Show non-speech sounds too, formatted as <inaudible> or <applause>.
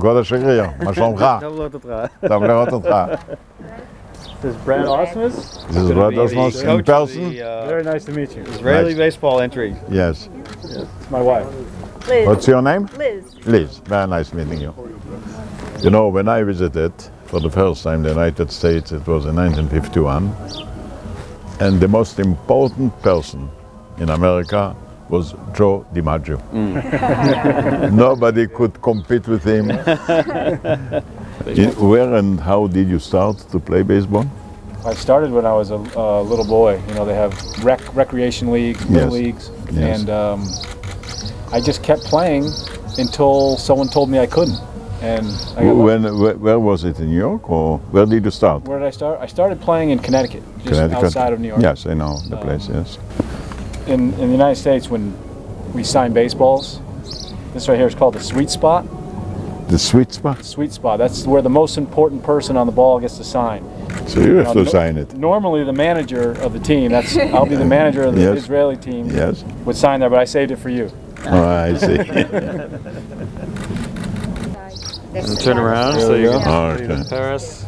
גודל <laughs> This is Brad Ausmus. This is Brad Ausmus in person. The, uh, Very nice to meet you. Israeli nice. baseball entry. Yes. yes. It's my wife. Liz. What's your name? Liz. Liz. Very nice meeting you. You know, when I visited for the first time the United States, it was in 1951, and the most important person in America was Joe DiMaggio. <laughs> Nobody could compete with him. <laughs> Where and how did you start to play baseball? I started when I was a uh, little boy. You know, they have rec recreation leagues, little Yes. leagues, Yes. and um, I just kept playing until someone told me I couldn't. And I got. When, where, where was it in New York, or where did you start? where did I start? I started playing in Connecticut, just Connecticut? outside of New York. Yes, I know the place. Yes in, in the United States, when we sign baseballs, this right here is called the sweet spot. The sweet spot? Sweet spot. That's where the most important person on the ball gets to sign. So you have to no, sign it. Normally, the manager of the team, that's I'll be the manager of the yes. Israeli team, yes. would sign there, but I saved it for you. Oh, I see. <laughs> and turn around, there so you go. go. Oh, okay. Peres,